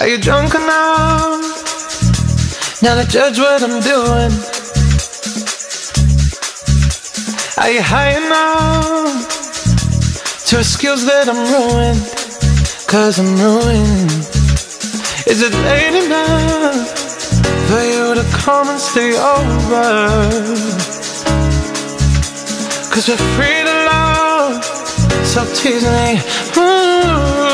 Are you drunk enough now to judge what I'm doing? Are you high enough to excuse that I'm ruined? Cause I'm ruined. Is it late enough for you to come and stay over? Cause we're free to love, so tease me. Ooh.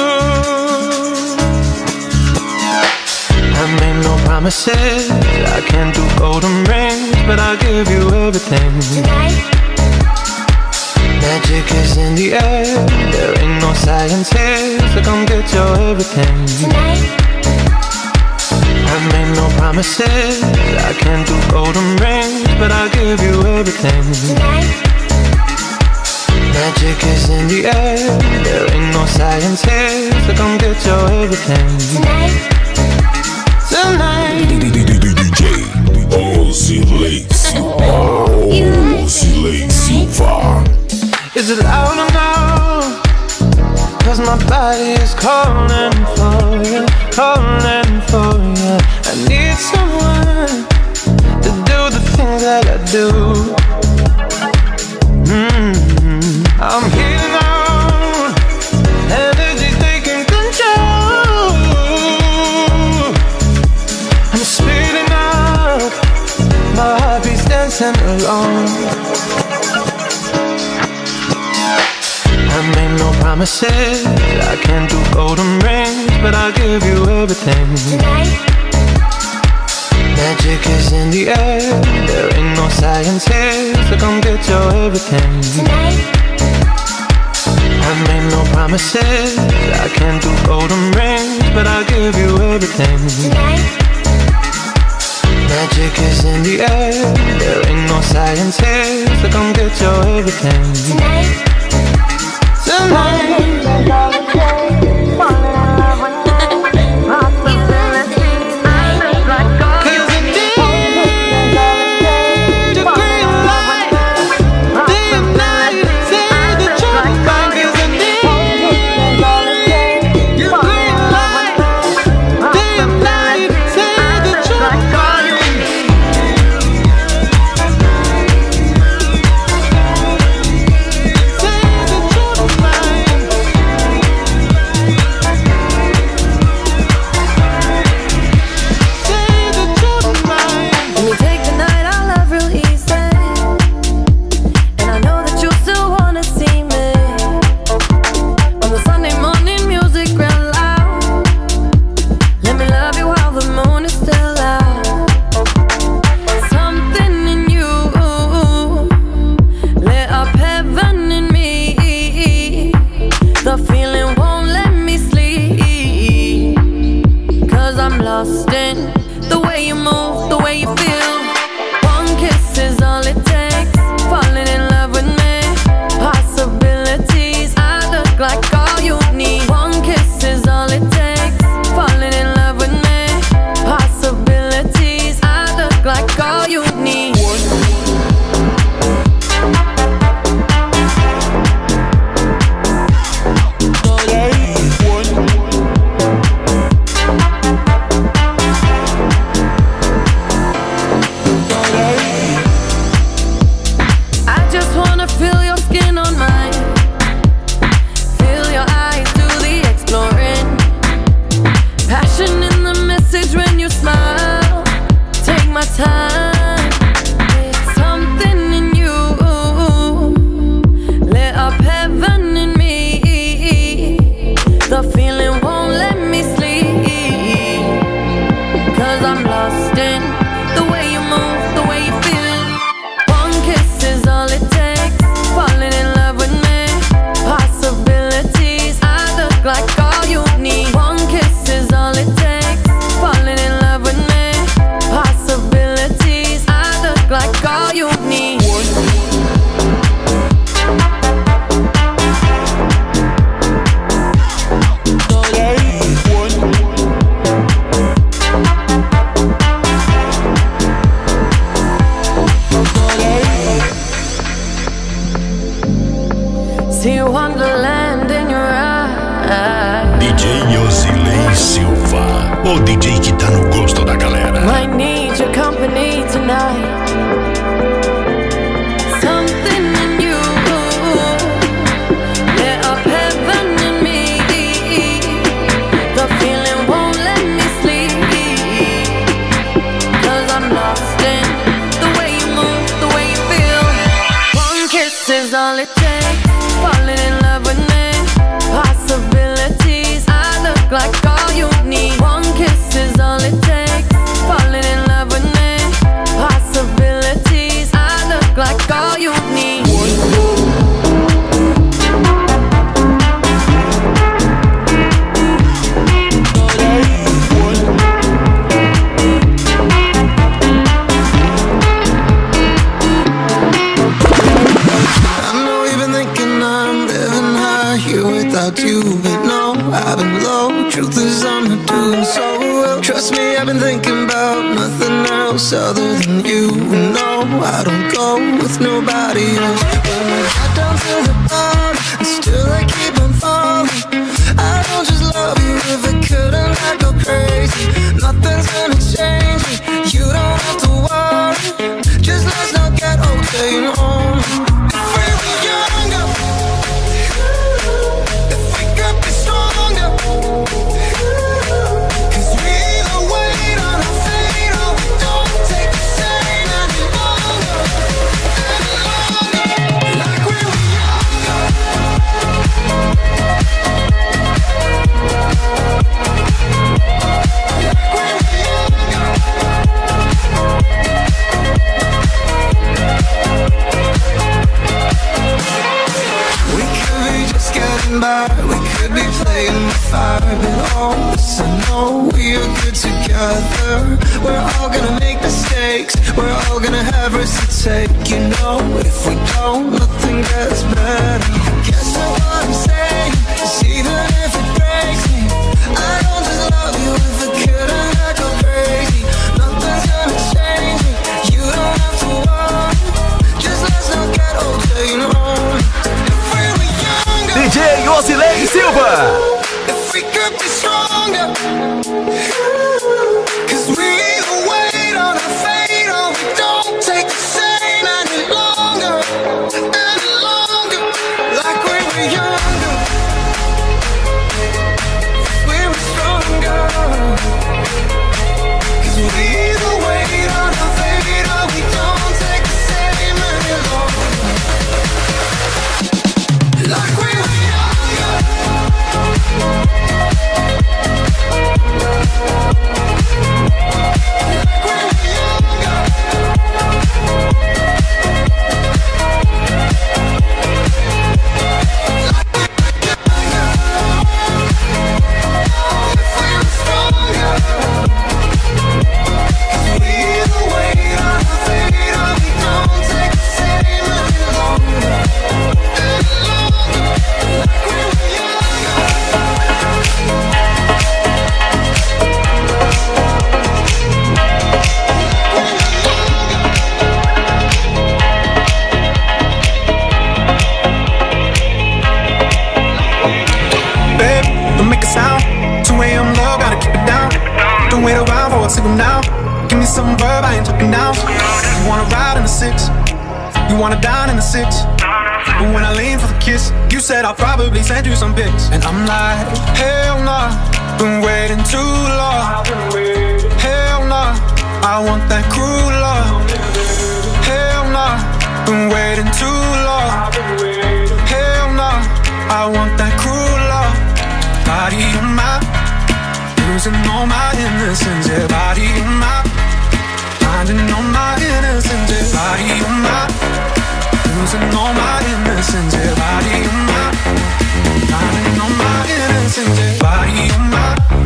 Promises. I can't do golden rings, but I'll give you everything. Tonight, Magic is in the air. There ain't no science here, so come get your everything. tonight, I made no promises. I can't do golden rings, but I'll give you everything. tonight, Magic is in the air. There ain't no science here, so come get your everything. tonight. Tonight. DJ. Oscilates Silva. Is it loud enough? Cause my body is calling promises. I can't do golden rings, but I'll give you everything. Tonight, Magic is in the air. There ain't no science here, so come get your everything. tonight, I made no promises. I can't do golden rings, but I'll give you everything. tonight, Magic is in the air. There ain't no science here, so come get your everything. tonight. Tonight. O DJ que tá no gosto da galera. I need your company tonight. body, yeah. now. Give me some verb, I ain't talking now. You wanna ride in the six, you wanna dine in the six. But when I lean for the kiss, you said I'll probably send you some pics. And I'm like, hell nah, been waiting too long. Hell nah, I want that cruel love. Hell nah, been waiting too long. Hell nah, I want that cruel love. Body losing all my innocence Yeah, body in my Finding all my innocence Yeah, body in my Losing all my innocence Yeah, body in my Finding all my innocence Yeah, body in my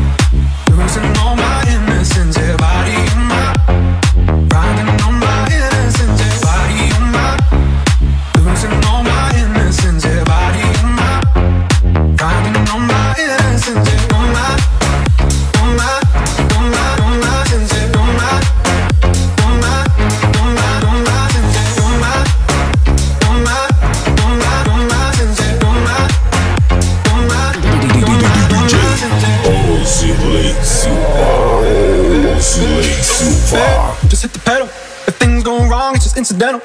far. Just hit the pedal. If things go wrong, it's just incidental.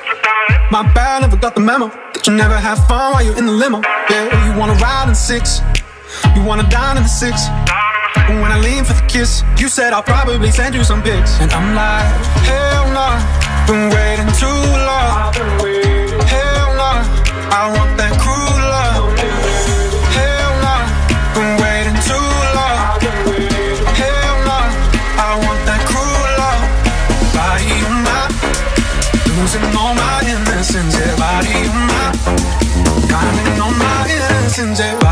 My bad, never got the memo. That you never have fun while you're in the limo. Yeah, oh, you wanna ride in six. You wanna dine in the six. And when I lean for the kiss, you said I'll probably send you some pics. And I'm like, hell nah, been waiting too long. Hell nah, I want that passenger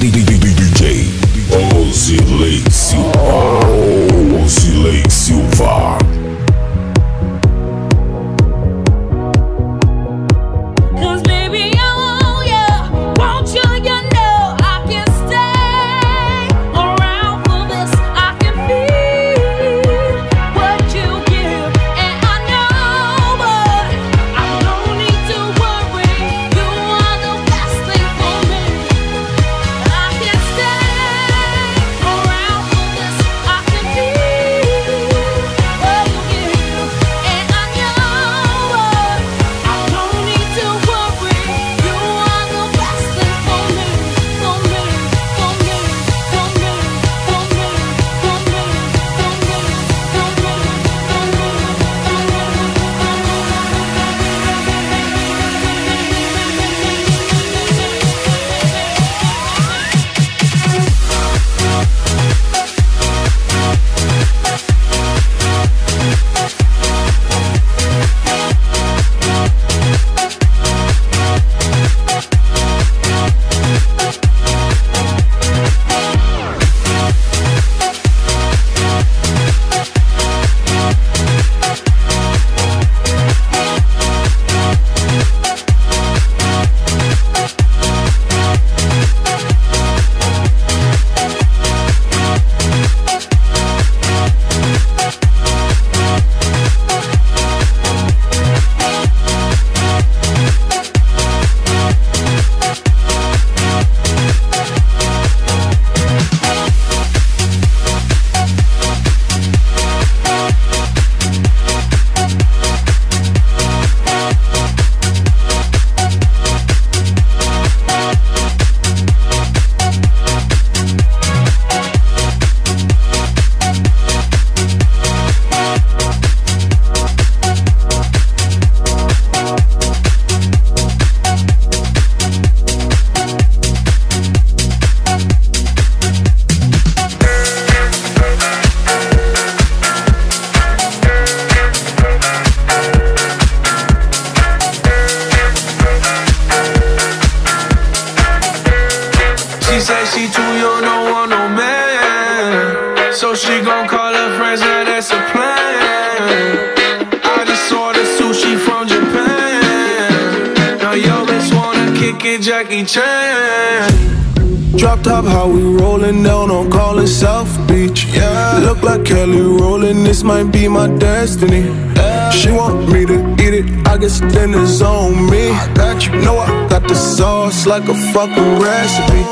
DJ She say she too young, don't want no man. So she gon' call her friends, now that's a plan. I just saw the sushi from Japan. Now yo, bitch wanna kick it, Jackie Chan. Drop top, how we rollin' down on callin' South Beach. Yeah, look like Kelly rollin', this might be my destiny. She want me to eat it, I guess then it's on me. I got you, know I got the sauce like a fucking recipe.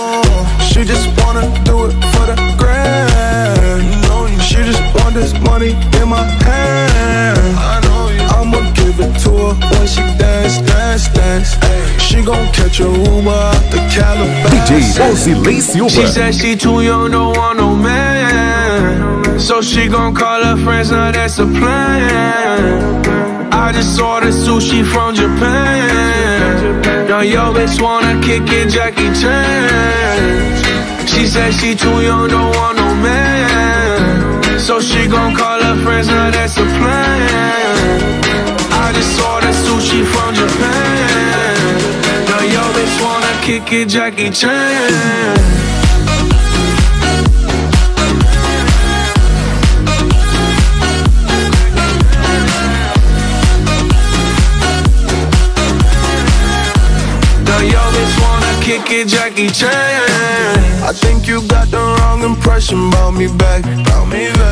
She just wanna do it for the grand. She just want this money in my hand. I'ma give it to her when she dance, dance, dance. She gon' catch a Uber out the Calabasas. DJ Osiley She said she too young, don't want no man. So she gon' call her friends, now that's a plan. I just ordered sushi from Japan. Now yo bitch wanna kick it, Jackie Chan. She said she too young, don't want no man. So she gon' call her friends, now that's a plan. I sushi from Japan. Now yo bitch wanna kick it, Jackie Chan. Now yo bitch wanna kick it, Jackie Chan. I think you got the wrong impression about me back.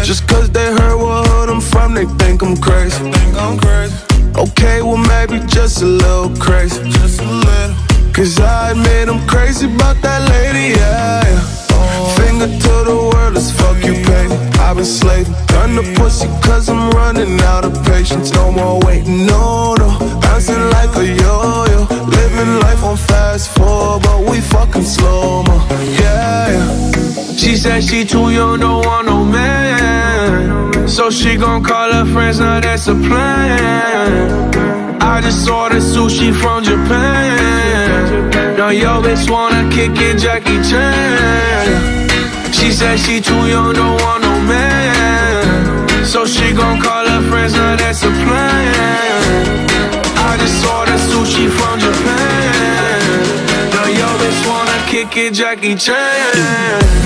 Just cause they heard what hood I'm from, they think I'm crazy. Okay, well maybe just a little crazy. Just a little. Cause I admit I'm crazy about that lady, yeah. yeah. Finger to the world, let's fuck you, baby. I've been slaving, done the pussy cause I'm running out of patience. No more waiting, no, no. Bouncing like a yo-yo. Living life on fast forward, but we fucking slow mo. Yeah, yeah. She said she too young, don't want no man. So she gon' call her friends, now that's a plan. I just ordered sushi from Japan. Now yo bitch wanna kick it, Jackie Chan. She said she too young, don't want no man. So she gon' call her friends, now that's a plan. I just ordered sushi from Japan. Now yo bitch wanna kick it, Jackie Chan.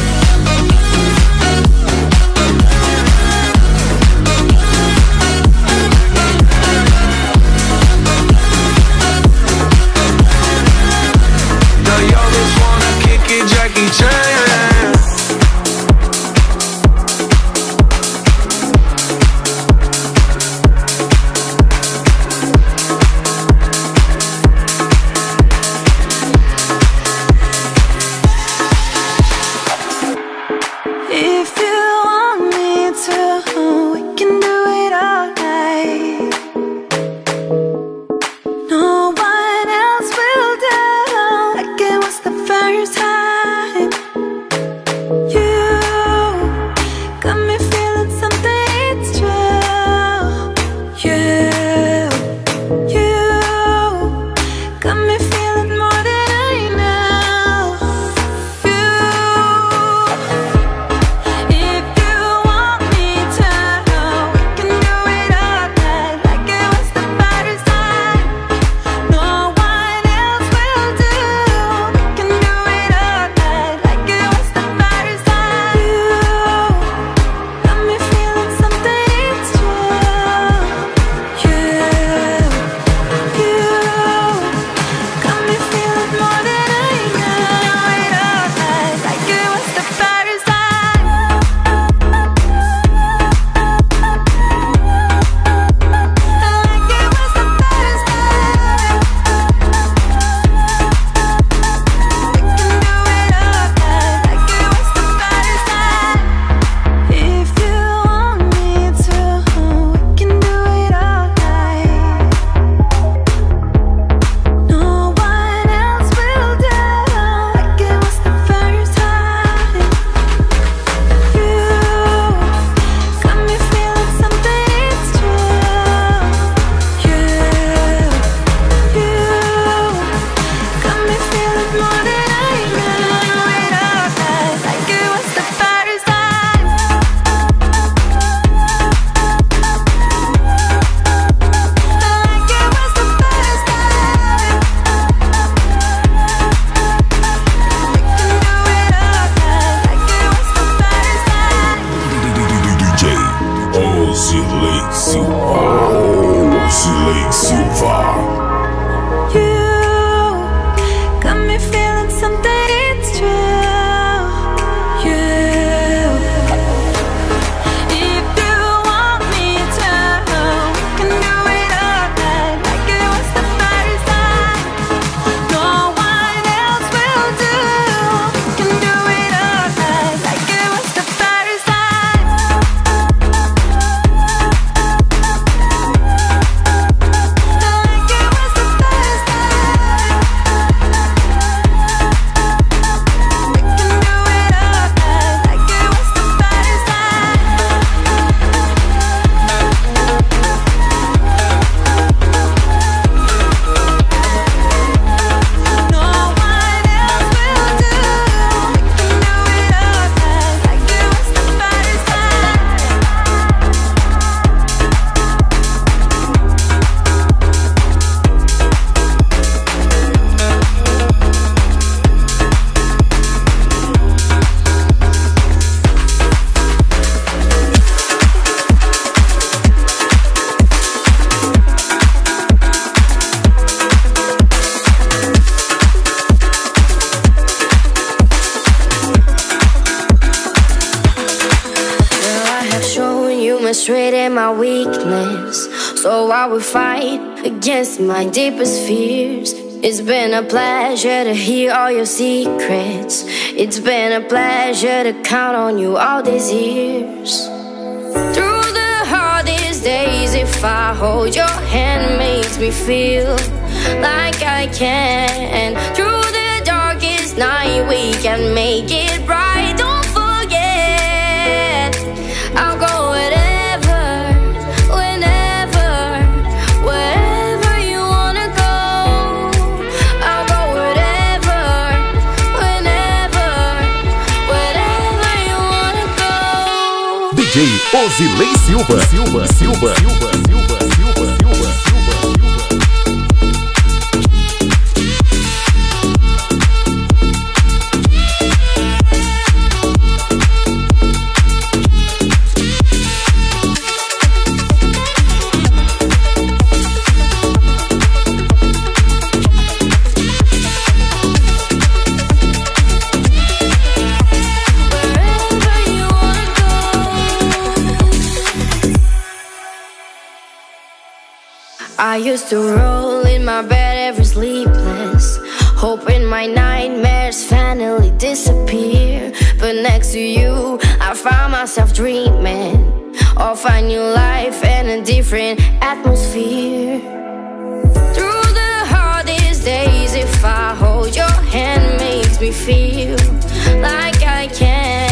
Yes, my deepest fears. It's been a pleasure to hear all your secrets. It's been a pleasure to count on you all these years. Through the hardest days, if I hold your hand, makes me feel like I can. Through the darkest night, we can make it. Osilei Silva. Silva, Silva, Silva. used to roll in my bed every sleepless. Hoping my nightmares finally disappear. But next to you, I found myself dreaming Of a new life and a different atmosphere. Through the hardest days, if I hold your hand Makes me feel like I can.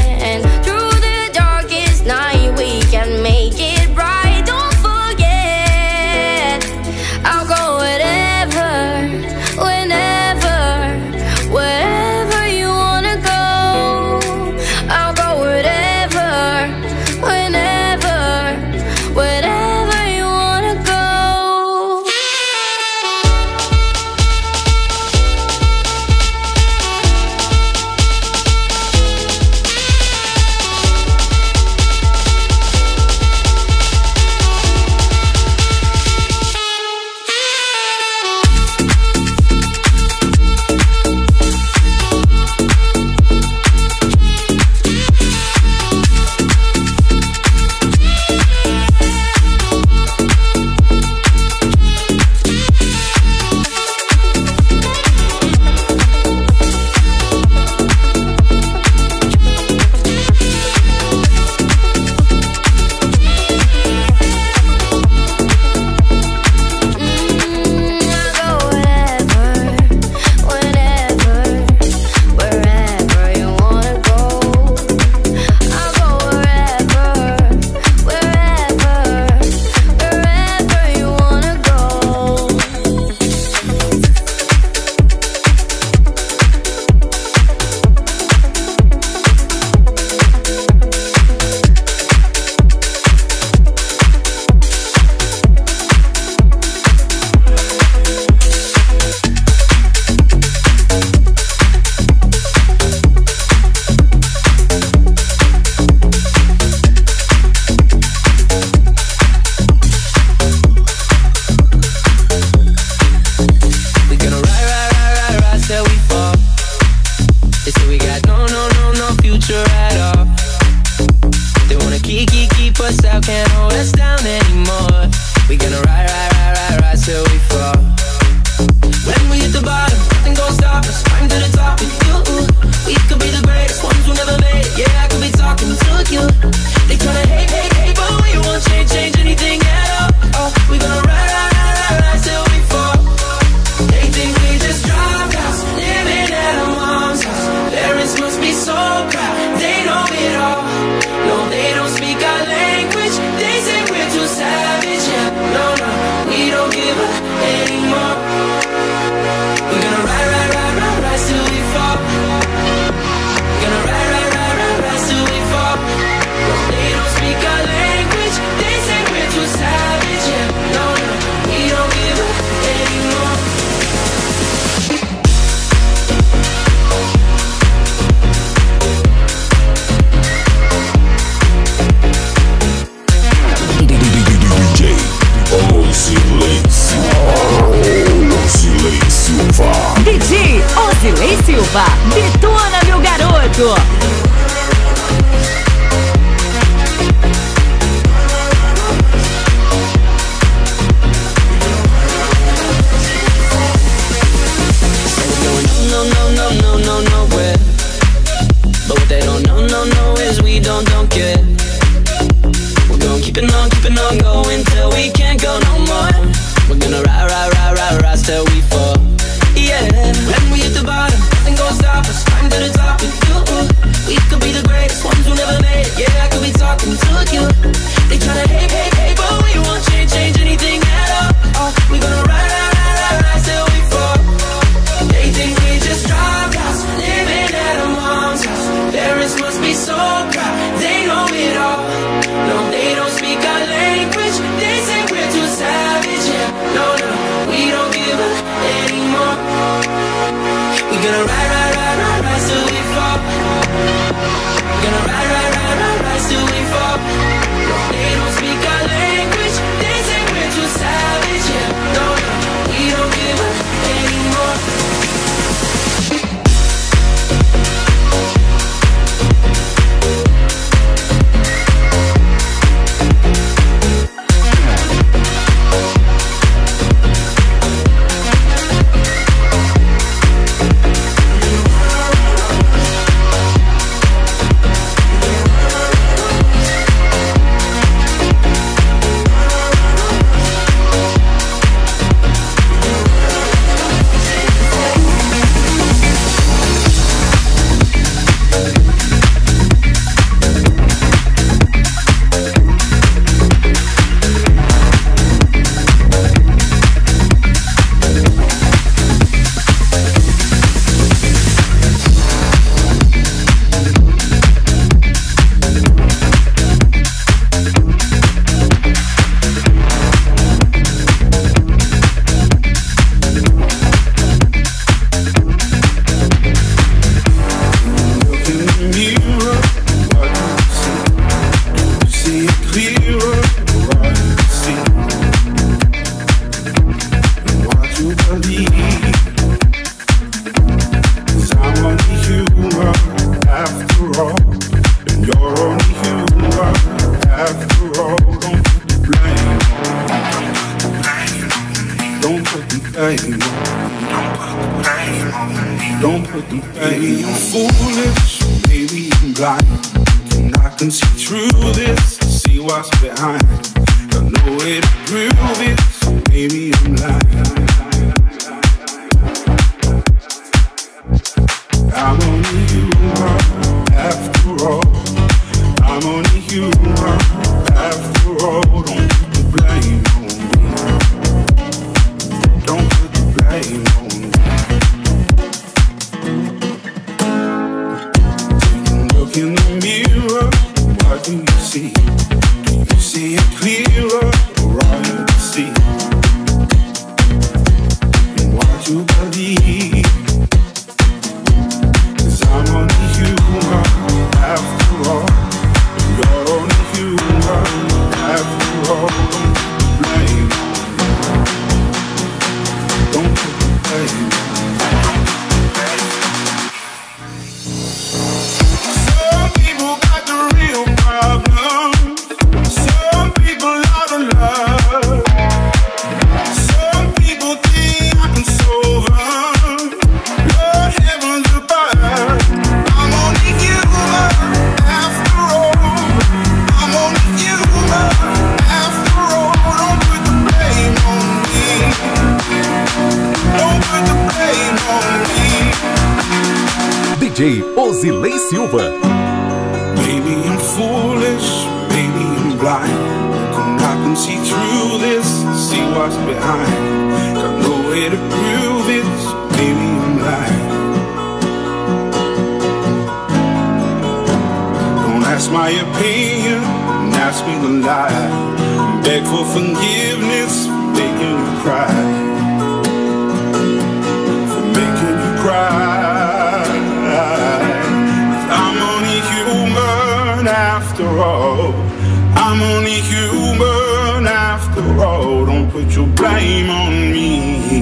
put your blame on me.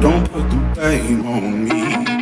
Don't put the blame on me.